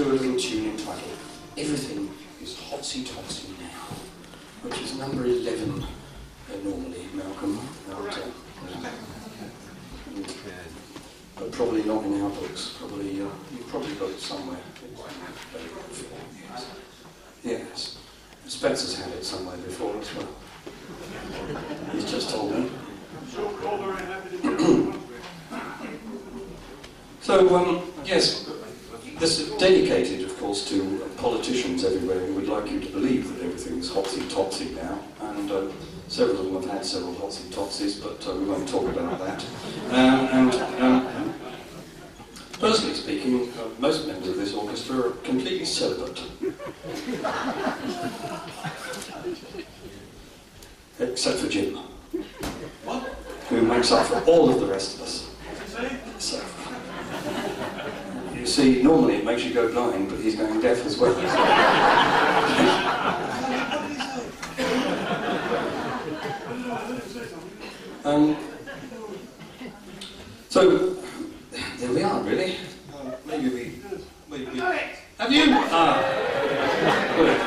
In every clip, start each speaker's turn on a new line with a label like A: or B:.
A: a
B: little tune entitled Everything is hotsy-totsy now, which is number 11 uh, normally, Malcolm. Right. But probably not in our books. Probably uh, You've probably got it somewhere. Yes. Spencer's had it somewhere before as well. He's just told me. so, um, yes, this is dedicated, of course, to uh, politicians everywhere who would like you to believe that everything's hotsy totsy now, and uh, several of them have had several hotsy totsies, but uh, we won't talk about that. Uh, and um, personally speaking, uh, most members of this orchestra are completely celibate. Except for Jim, who makes up for all of the rest of us you see, normally it makes you go blind, but he's going deaf as well. um, so, there we are, really. Uh, maybe we... Maybe we have you? Ah. Good.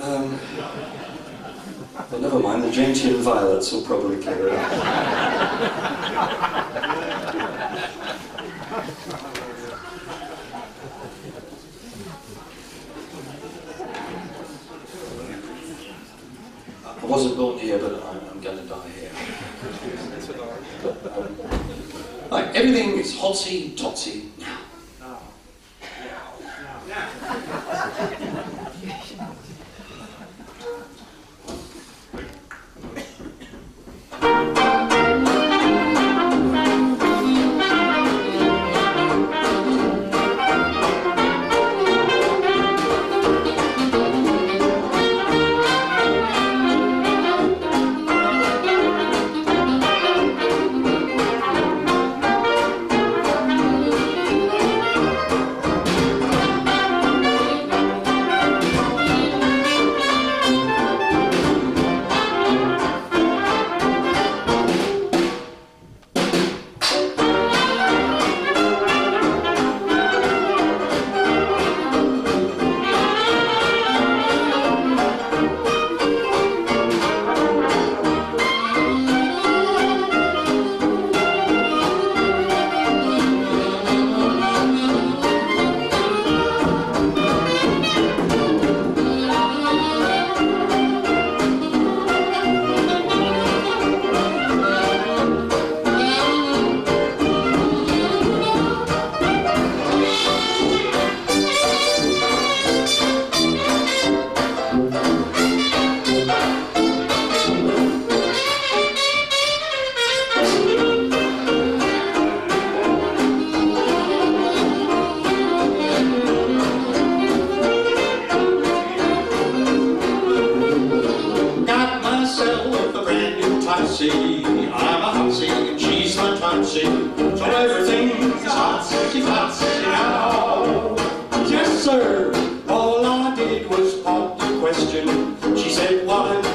B: Um, well, never mind, the gentian violets will probably clear it up. wasn't born here, but I'm, I'm going to die here. But, um, right, everything is hotsy totsy
C: I'm a Hotsy and she's my Totsy. So everything's Hotsy, Totsy now. Yes, sir. All I did was pop the question. She said, what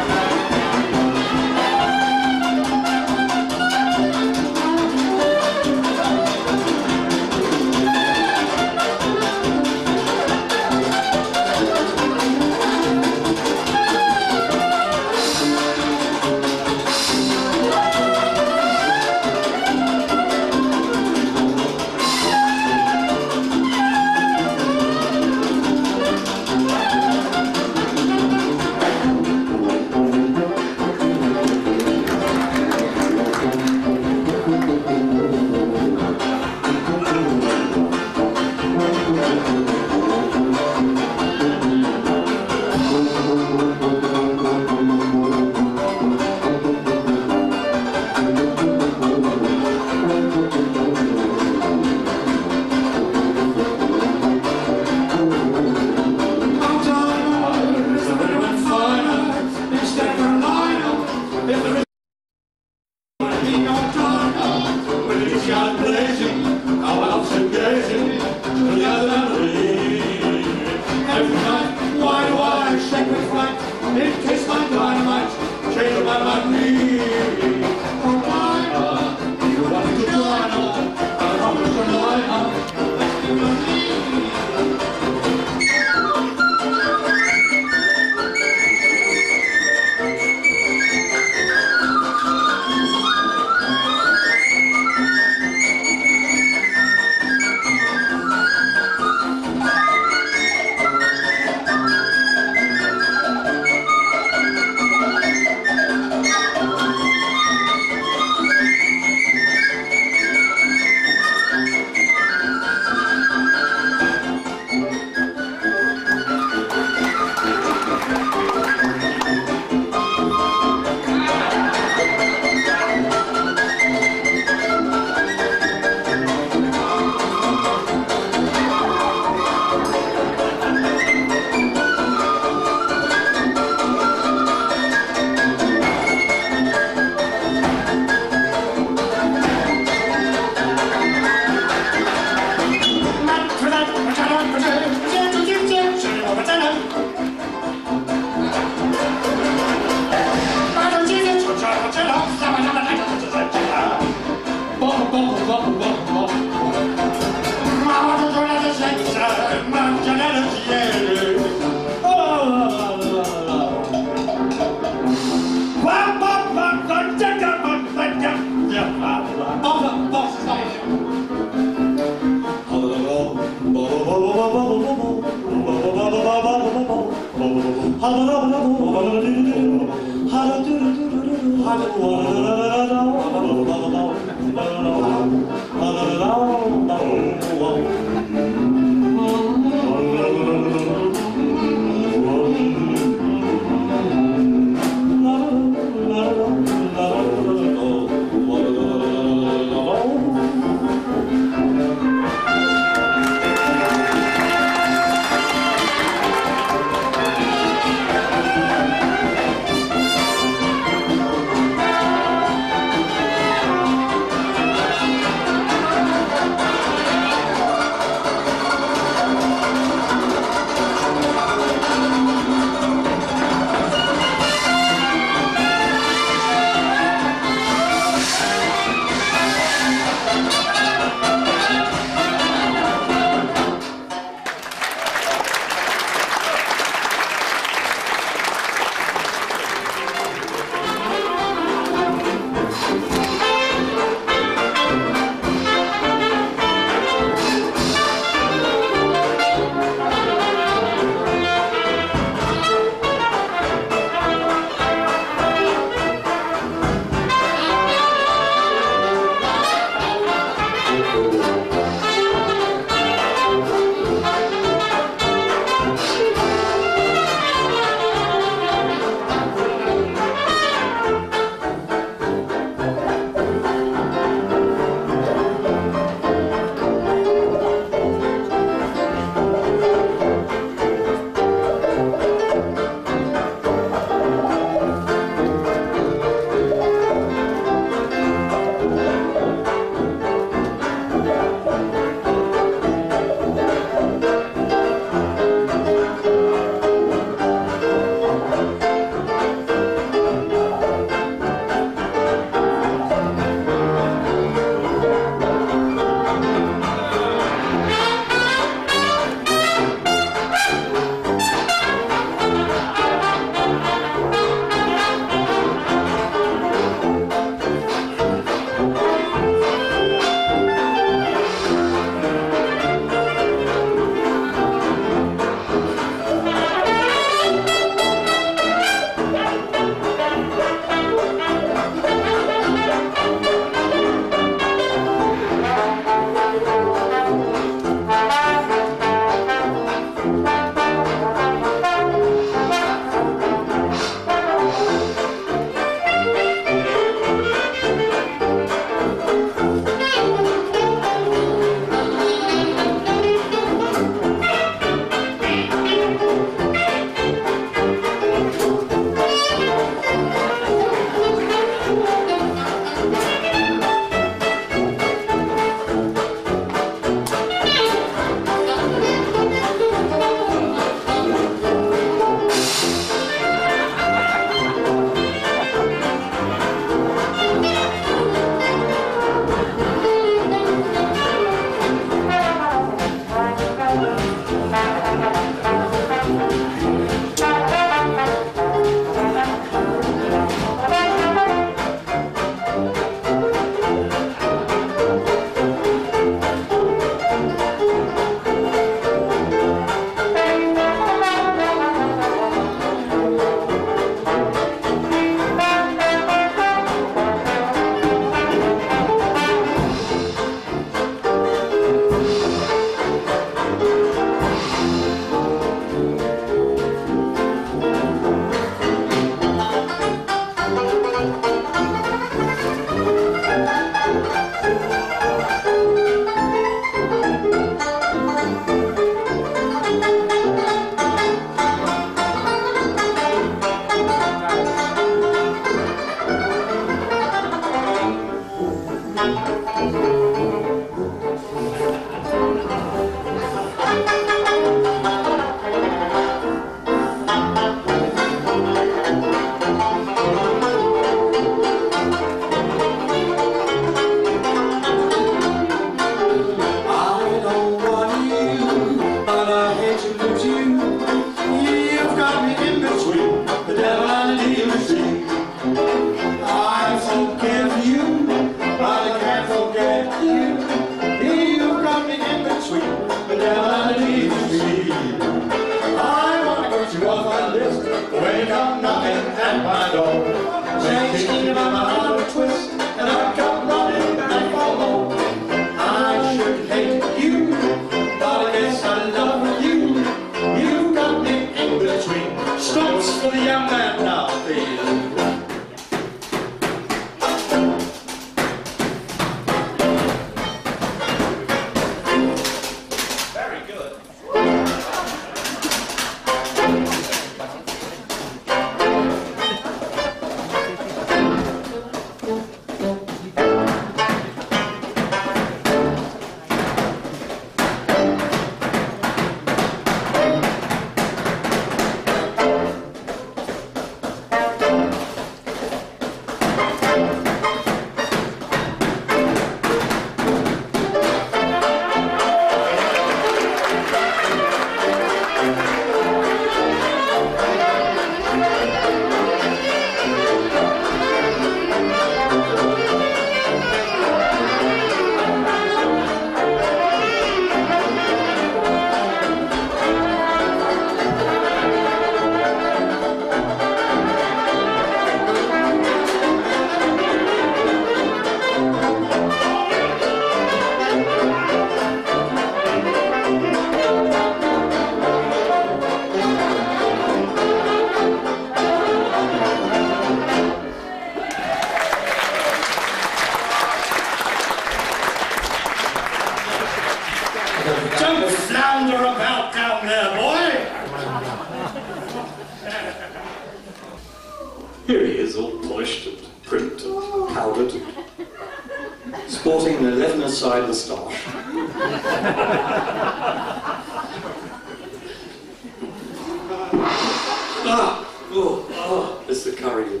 A: curry.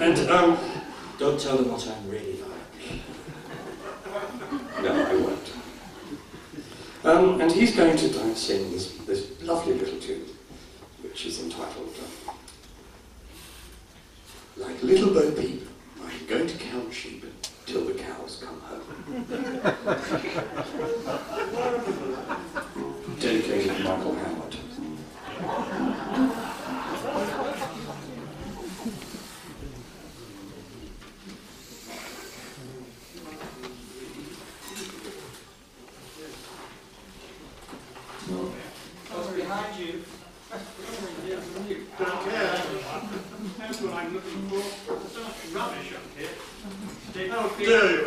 A: And um,
B: don't tell them what I'm really like.
A: No, I won't. Um, and he's going to sing this, this lovely little tune, which is entitled uh, Like Little Bo Peep, I'm going to count sheep till the cows come home. Dedicated to Michael Howard. 对。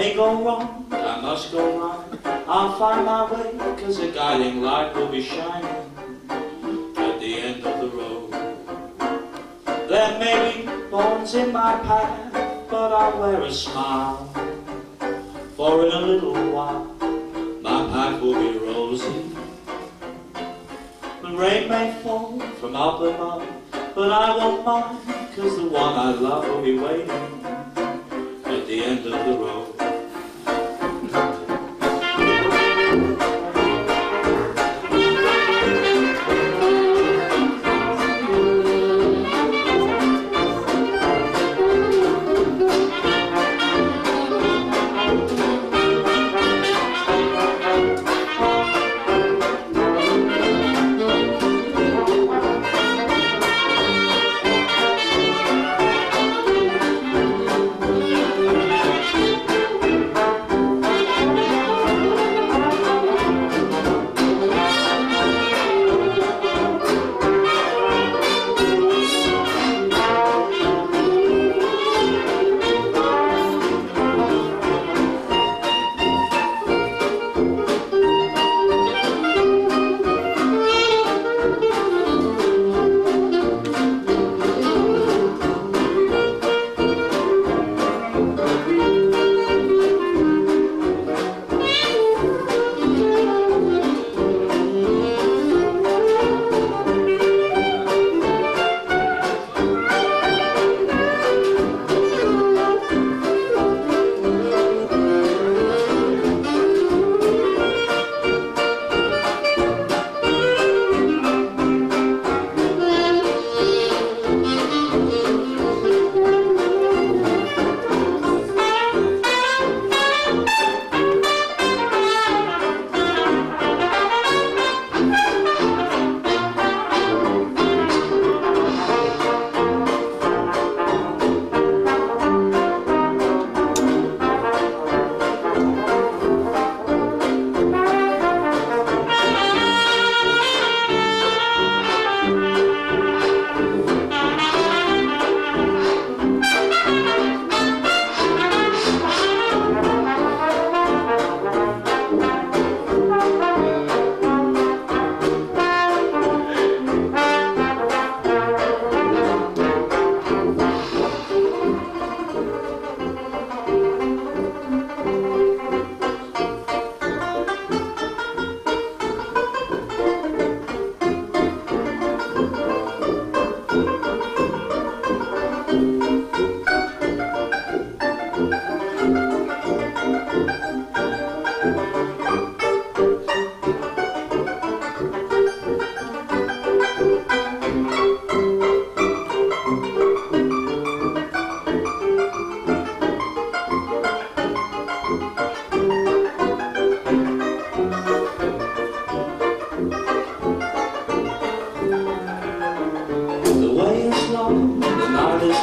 A: May go wrong, I must go on. I'll find my way, cause a guiding light will be shining at the end of the road. There may be thorns in my path, but I'll wear a smile, for in a little while my path will be rosy. The rain may fall from up above, but I won't mind, cause the one I love will be waiting at the end of the road.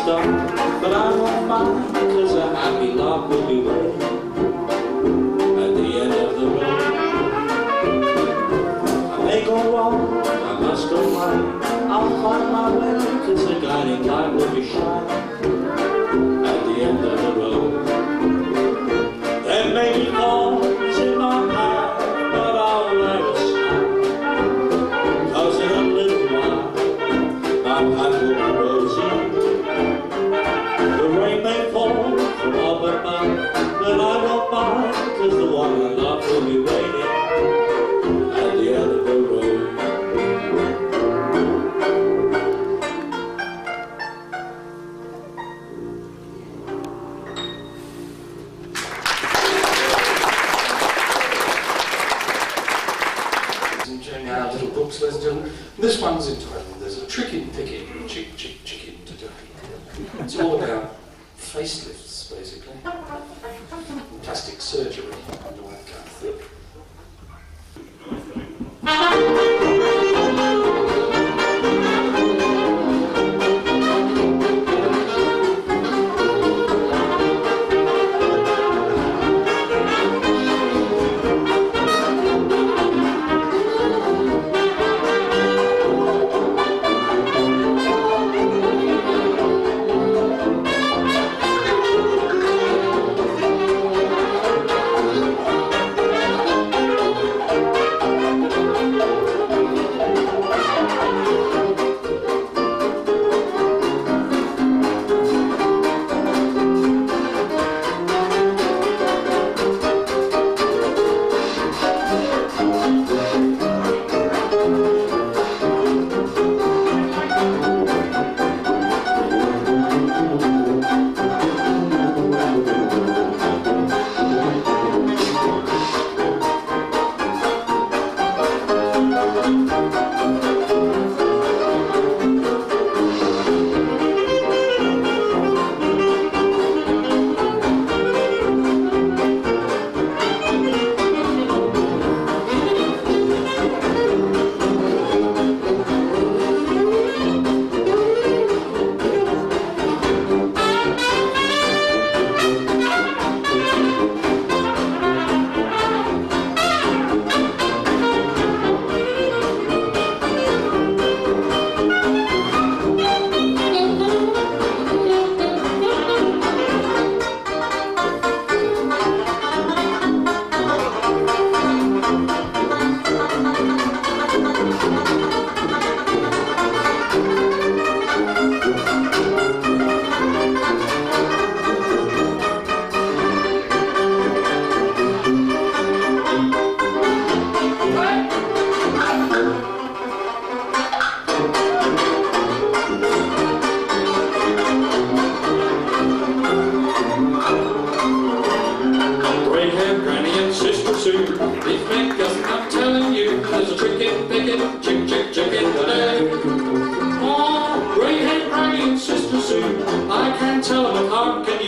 A: But I won't mind, cause a happy love will be waiting at the end of the road. I may go wrong, I must go right, I'll find my way, cause the guiding light will be shining
B: there's a chicken picking, chick, chick, chicken today. Oh, great head bragging, Sister Sue, I can't tell him, how can you?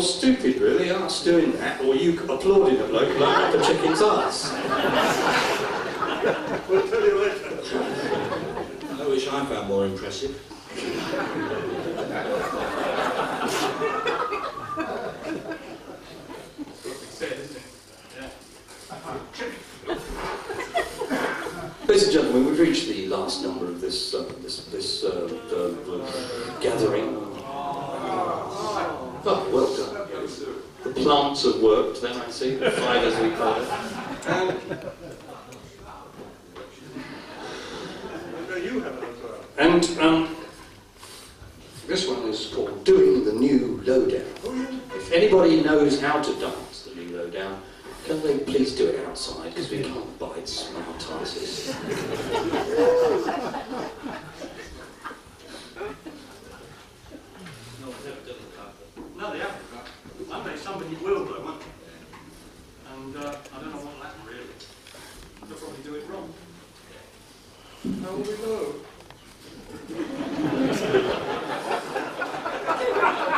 B: Stupid, really, us doing that, or you applauding a bloke like up a chicken's ass.
C: We'll tell you later.
A: I wish I found more impressive.
C: Said, isn't it? Yeah.
B: Ladies and gentlemen, we've reached the last number of this uh, this this uh, uh, uh, gathering. Oh, well done. The plants have worked. Then I see the five as we call it. Um, and um, this one is called "Doing the New Lowdown." If anybody knows how to dance the new lowdown, can they please do it outside because we can't bide smart asses.
C: No, they haven't. One day somebody will though, won't they? And uh, I don't know what happen really. They'll probably do it wrong. How will we know?